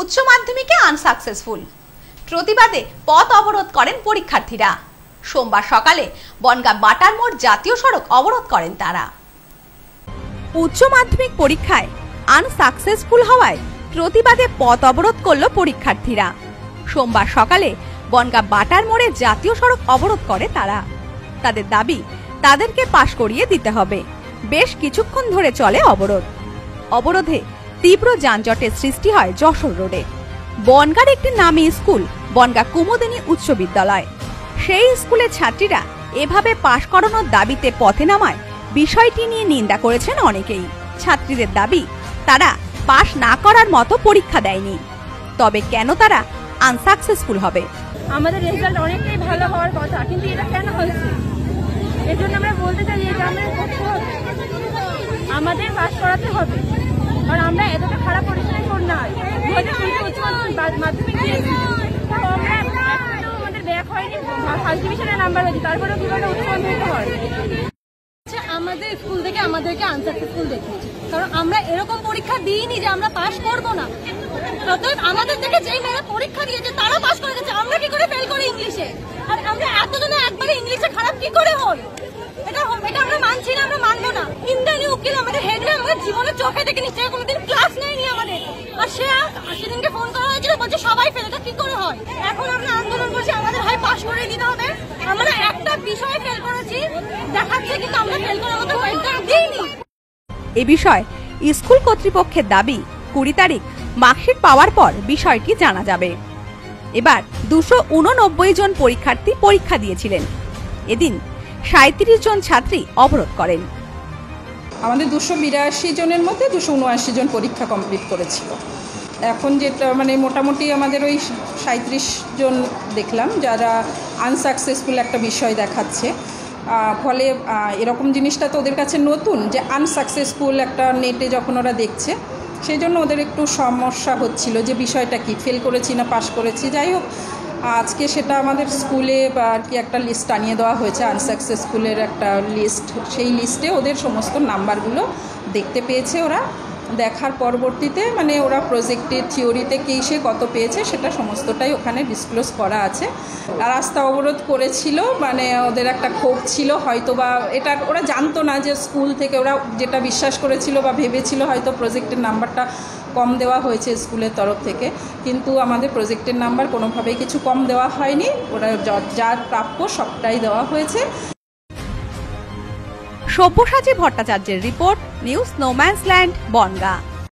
উচ্চ মাধ্যমিকে আনসাকসেসফুল প্রতিবাদে পথ অবরোধ করেন পরীক্ষার্থীরা। সোমবার সকালে বনগাঁ বাটার মোড় জাতীয় সড়ক অবরোধ করেন তারা। উচ্চ মাধ্যমিক পরীক্ষায় আনসাকসেসফুল হওয়ায় প্রতিবাদে পথ অবরোধ করল পরীক্ষার্থীরা। সোমবার সকালে বনগাঁ বাটার মোড়ে জাতীয় সড়ক অবরোধ করে তারা। তাদের দাবি, তাদেরকে পাশ করিয়ে দিতে হবে। বেশ কিছুক্ষণ ধরে চলে অবরোধ। অবরোধে তীব্র যানজটের সৃষ্টি হয় যশোর রোডে। বনগার একটি নামী স্কুল, বনগা কুমুদিনী উচ্চ বিদ্যালয়। সেই স্কুলের ছাত্রীরা এভাবে পাশ করানোর দাবিতে পথে নামায় বিষয়টি নিয়ে নিন্দা করেছেন অনেকেই। ছাত্রীদের দাবি, তারা পাশ না করার মতো পরীক্ষা দেয়নি। তবে কেন তারা আনসাকসেসফুল হবে? আমাদের রেজাল্ট অনেকটাই ভালো হওয়ার কথা, কিন্তু এটা কেন হয়েছে? এর জন্য আমরা বলতে চাই যে আমাদের পাস করাতে হবে। আমরা এতটা খারাপ করি না। নাম্বার আমাদের স্কুল থেকে আমাদেরকে কারণ আমরা এরকম পরীক্ষা দিইনি যে আমরা পাশ করব না। পরীক্ষা দিয়েছে তারা পাশ করে গেছে আমরা কি করে ফেল করি ইংলিশে আর আমরা এতজনে একবারে ইংলিশে খারাপ কি করে হই এটা হ- এটা আমরা মানছি না আমরা মানবো না ইন্দ্রাণী উকিল আমাদের হেডে আমাদের জীবনে চোখে কোনোদিন ক্লাস নেয়নি আমাদের। আর সে সেদিনকে ফোন করা হয়েছিল, বলছে সবাই ফেল এটা কি করে হয়? এখন আমরা আন্দোলন করছি, আমাদের ভাই পাশ করে দিতে হবে। আমরা একটা বিষয়ে ফেল করেছি, দেখাচ্ছে কিন্তু আমরা ফেল করার মতো দিইনি। এ বিষয়ে স্কুল কর্তৃপক্ষের দাবি, কুড়ি তারিখ, মার্কশিট পাওয়ার পর বিষয়টি জানা যাবে। এবার দুশো উননব্বই জন পরীক্ষার্থী পরীক্ষা দিয়েছিলেন। এদিন সাঁত্রিশ জন ছাত্রী অবরোধ করেন। আমাদের দুশো বিরাশি জনের মধ্যে দুশো উনআশি জন পরীক্ষা কমপ্লিট করেছিল। এখন যেটা মানে মোটামুটি আমাদের ওই সাঁত্রিশ জন দেখলাম, যারা আনসাকসেসফুল একটা বিষয় দেখাচ্ছে। ফলে এরকম জিনিসটা তো ওদের কাছে নতুন যে আনসাকসেসফুল একটা নেটে যখন ওরা দেখছে সেই জন্য ওদের একটু সমস্যা হচ্ছিল যে বিষয়টা কি ফেল করেছি না পাশ করেছি। যাই হোক আজকে সেটা আমাদের স্কুলে বা আর কি একটা লিস্ট আনিয়ে দেওয়া হয়েছে আনসাকসেসফুলের একটা লিস্ট সেই লিস্টে ওদের সমস্ত নাম্বারগুলো দেখতে পেয়েছে ওরা। দেখার পরবর্তীতে মানে ওরা প্রজেক্টের থিওরিতে কেসে কত পেয়েছে সেটা সমস্তটাই ওখানে ডিসক্লোজ করা আছে। রাস্তা অবরোধ করেছিল মানে ওদের একটা ক্ষোভ ছিল হয়তো বা এটা ওরা জানতো না যে স্কুল থেকে ওরা যেটা বিশ্বাস করেছিল বা ভেবেছিল হয়তো প্রজেক্টের নাম্বারটা কম দেওয়া হয়েছে স্কুলের তরফ থেকে। কিন্তু আমাদের প্রজেক্টের নাম্বার কোনোভাবেই কিছু কম দেওয়া হয়নি। ওরা যা- যার প্রাপ্য সবটাই দেওয়া হয়েছে। সব্যসাচী ভট্টাচার্যের report, news no man's land Bongaon.